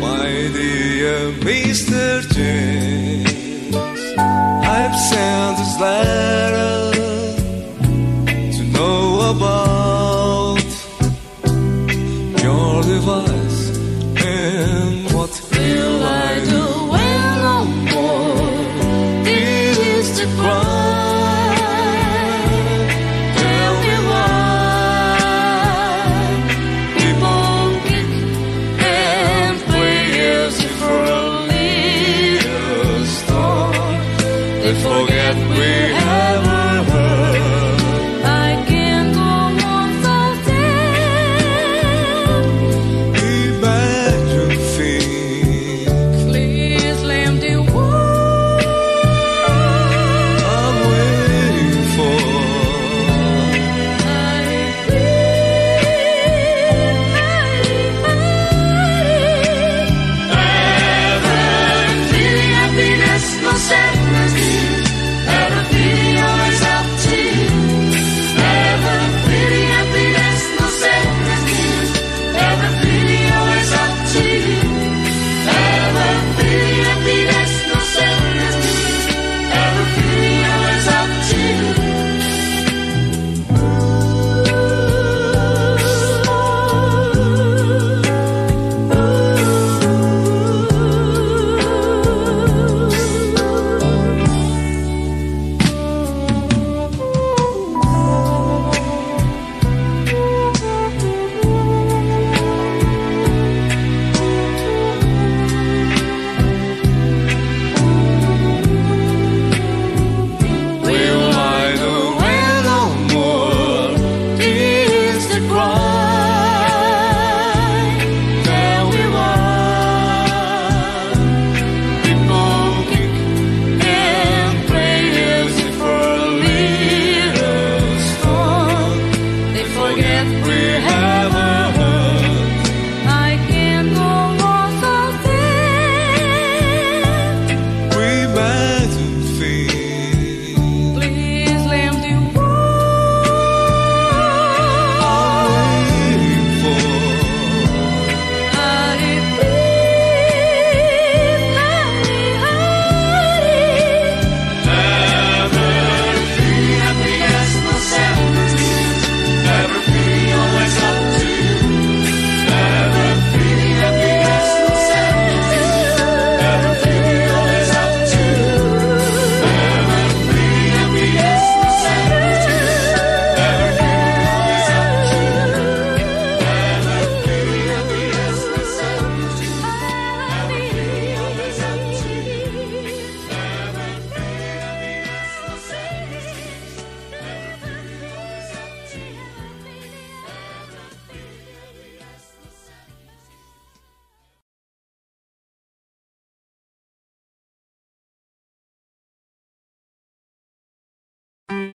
My dear Mr. James, I've sent this letter to know about your device and what will Let's forget we